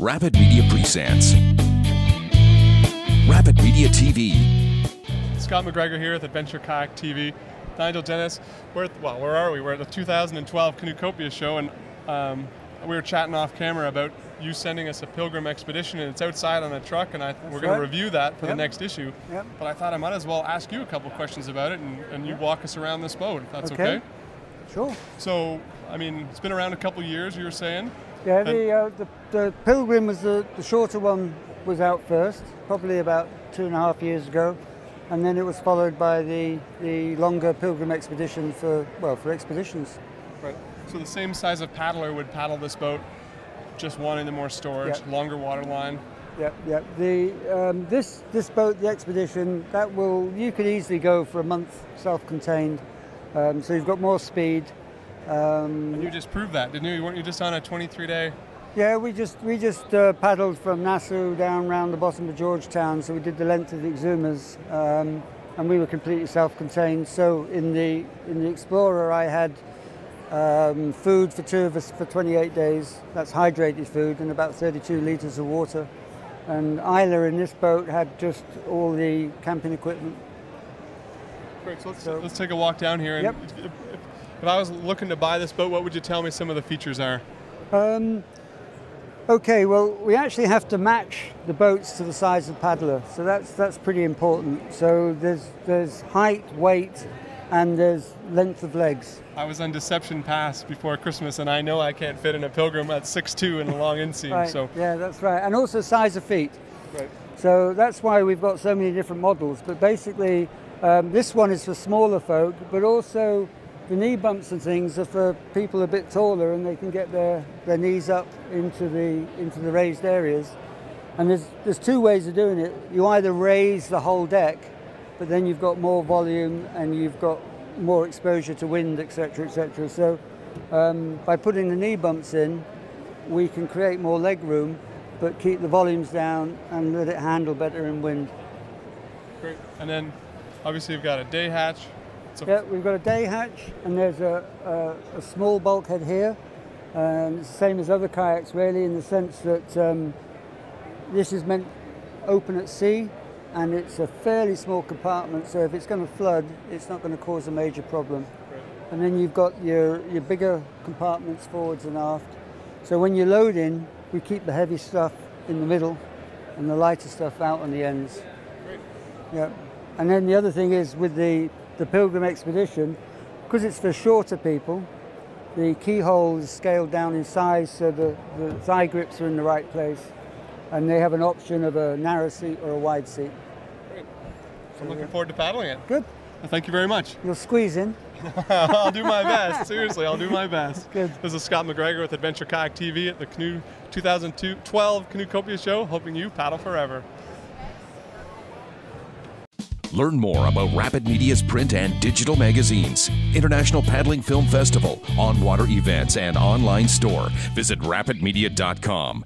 Rapid Media presents Rapid Media TV. Scott MacGregor here with Adventure Kayak TV. Nigel Dennis, we're at, well, where are we? We're at the 2012 Canoecopia show, and um, we were chatting off camera about you sending us a pilgrim expedition, and it's outside on a truck, and I, we're going right. to review that for the next issue. Yep. But I thought I might as well ask you a couple questions about it, and, and you walk us around this boat, if that's okay. Okay. Sure. So, I mean, it's been around a couple years, you were saying. Yeah, the, uh, the, the Pilgrim was the, the shorter one was out first, probably about two and a half years ago. And then it was followed by the, the longer Pilgrim expedition for, well, for expeditions. Right. So the same size of paddler would paddle this boat, just wanting the more storage, Yep. longer water line. Yep, yep. The, um, this, this boat, the expedition, that will, you could easily go for a month self-contained. Um, so you've got more speed. Um, And you just proved that, didn't you? Weren't you just on a 23-day? Yeah, we just we just uh, paddled from Nassau down round the bottom of Georgetown, so we did the length of the Exumas, um, and we were completely self-contained. So in the in the Explorer, I had um, food for two of us for 28 days. That's hydrated food and about 32 litres of water. And Isla in this boat had just all the camping equipment. Great. So let's, So- let's take a walk down here. And Yep. If, I was looking to buy this boat, what would you tell me some of the features are? Um, okay, well, we actually have to match the boats to the size of the paddler, so that's that's pretty important. So there's there's height, weight, and there's length of legs. I was on Deception Pass before Christmas, and I know I can't fit in a Pilgrim at 6'2 and a long inseam. Right. So, yeah, that's right, and also size of feet. right. So that's why we've got so many different models. But basically, um, this one is for smaller folk, but also the knee bumps and things are for people a bit taller, and they can get their, their knees up into the into the raised areas. And there's there's two ways of doing it. You either raise the whole deck, but then you've got more volume and you've got more exposure to wind, etc., etc. So um, by putting the knee bumps in, we can create more leg room, but keep the volumes down and let it handle better in wind. Great. And then, obviously, you've got a day hatch. So, Yeah, we've got a day hatch and there's a, a, a small bulkhead here. Um, it's the same as other kayaks, really, in the sense that um, this is meant open at sea and it's a fairly small compartment, so if it's going to flood, it's not going to cause a major problem. And then you've got your, your bigger compartments forwards and aft. So when you're loading, we keep the heavy stuff in the middle and the lighter stuff out on the ends. Great. Yeah. And then the other thing is with the, the Pilgrim Expedition, because it's for shorter people, the keyhole is scaled down in size so the, the thigh grips are in the right place. And they have an option of a narrow seat or a wide seat. Great! I'm looking forward to paddling it. Good. Well, thank you very much. You'll squeeze in. I'll do my best. Seriously, I'll do my best. Good. This is Scott MacGregor with Adventure Kayak TV at the Canoe 2012 Canoecopia Show, helping you paddle forever. Learn more about Rapid Media's print and digital magazines, International Paddling Film Festival, on water events, and online store. Visit rapidmedia.com.